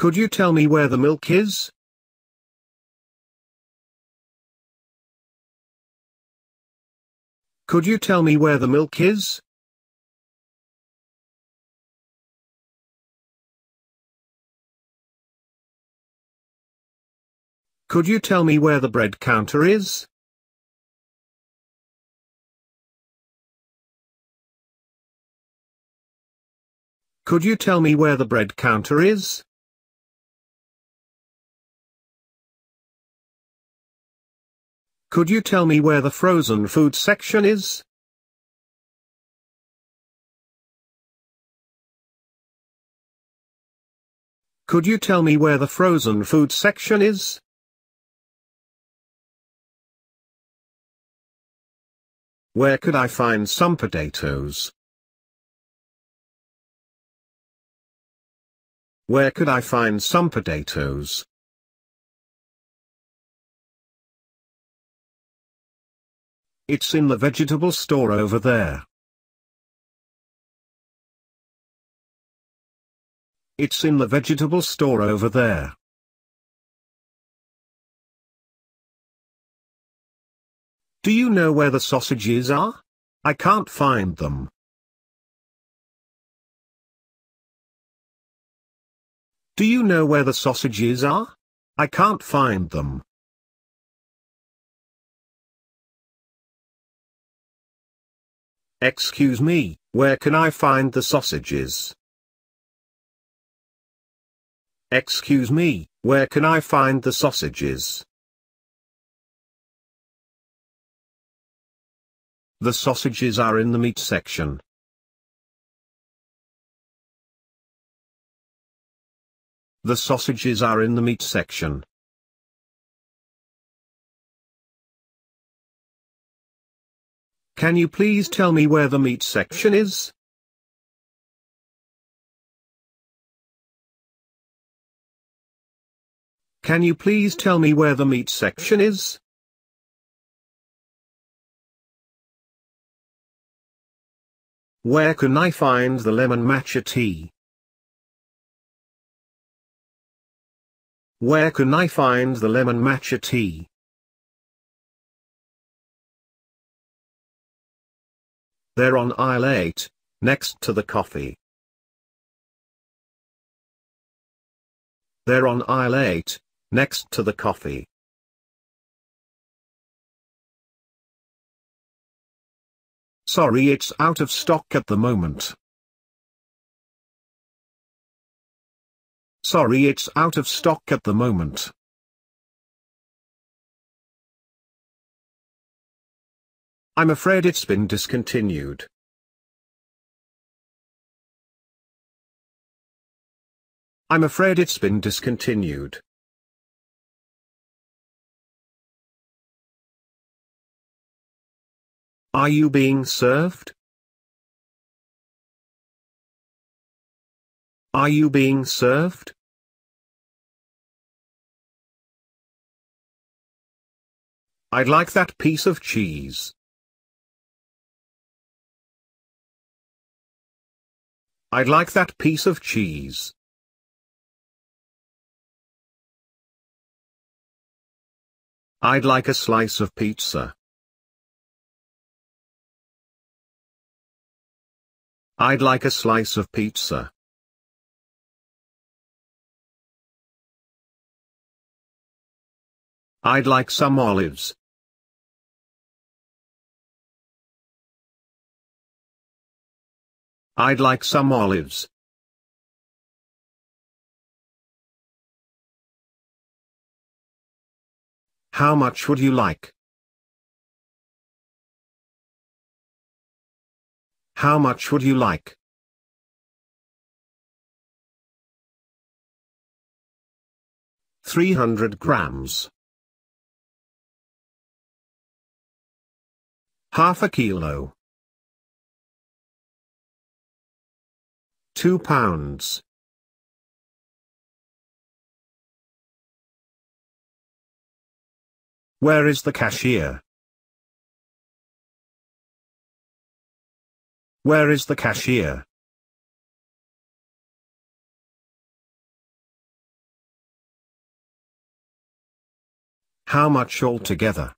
Could you tell me where the milk is? Could you tell me where the milk is? Could you tell me where the bread counter is? Could you tell me where the bread counter is? Could you tell me where the frozen food section is? Could you tell me where the frozen food section is? Where could I find some potatoes? Where could I find some potatoes? It's in the vegetable store over there. It's in the vegetable store over there. Do you know where the sausages are? I can't find them. Do you know where the sausages are? I can't find them. Excuse me, where can I find the sausages? Excuse me, where can I find the sausages? The sausages are in the meat section. The sausages are in the meat section. Can you please tell me where the meat section is? Can you please tell me where the meat section is? Where can I find the lemon matcha tea? Where can I find the lemon matcha tea? They're on aisle 8, next to the coffee. They're on aisle 8, next to the coffee. Sorry it's out of stock at the moment. Sorry it's out of stock at the moment. I'm afraid it's been discontinued. I'm afraid it's been discontinued. Are you being served? Are you being served? I'd like that piece of cheese. I'd like that piece of cheese. I'd like a slice of pizza. I'd like a slice of pizza. I'd like some olives. I'd like some olives. How much would you like? How much would you like? Three hundred grams. Half a kilo. two pounds. Where is the cashier? Where is the cashier? How much altogether?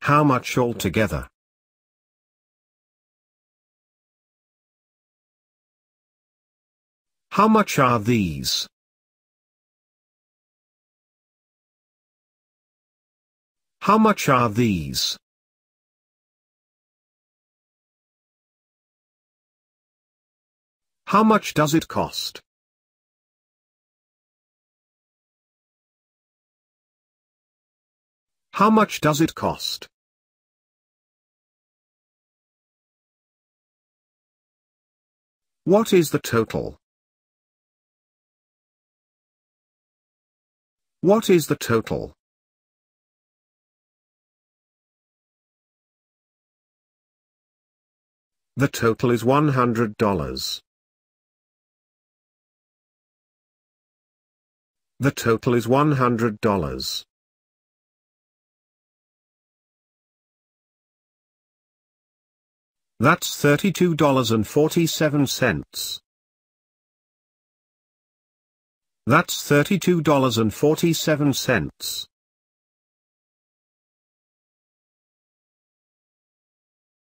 How much altogether? How much are these? How much are these? How much does it cost? How much does it cost? What is the total? What is the total? The total is $100. The total is $100. That's $32.47. That's $32.47.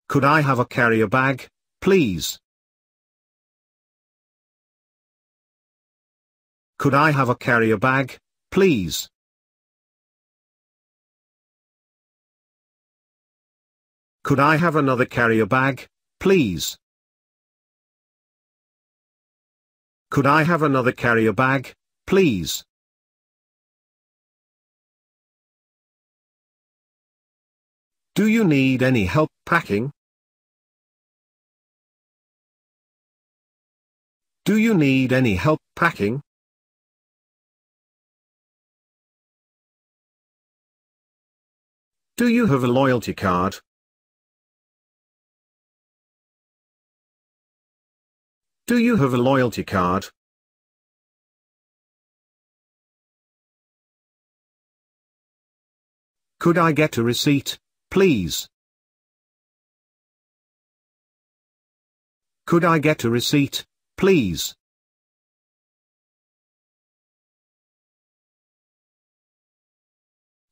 Could I have a carrier bag, please? Could I have a carrier bag, please? Could I have another carrier bag, please? Could I have another carrier bag, please? Do you need any help packing? Do you need any help packing? Do you have a loyalty card? Do you have a loyalty card? Could I get a receipt, please? Could I get a receipt, please?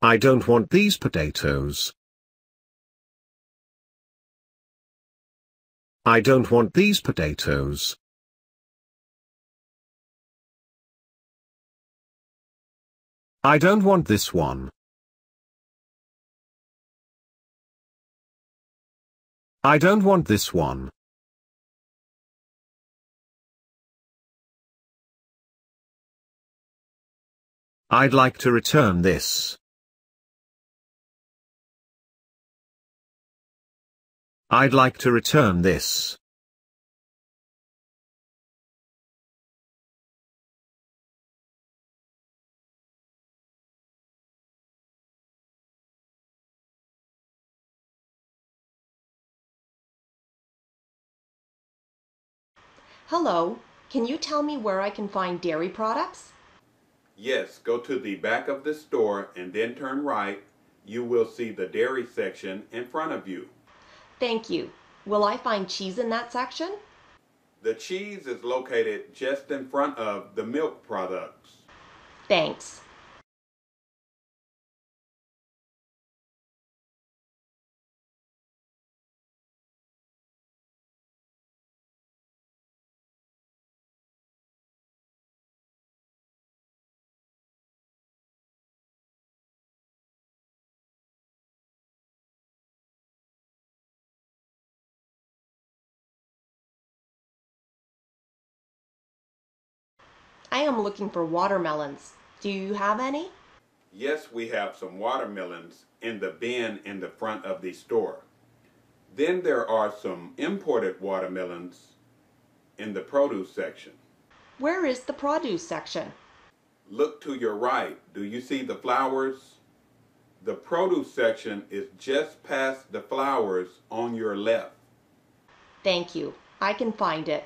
I don't want these potatoes. I don't want these potatoes. I don't want this one. I don't want this one. I'd like to return this. I'd like to return this. Hello, can you tell me where I can find dairy products? Yes, go to the back of the store and then turn right. You will see the dairy section in front of you. Thank you. Will I find cheese in that section? The cheese is located just in front of the milk products. Thanks. I am looking for watermelons. Do you have any? Yes, we have some watermelons in the bin in the front of the store. Then there are some imported watermelons in the produce section. Where is the produce section? Look to your right. Do you see the flowers? The produce section is just past the flowers on your left. Thank you. I can find it.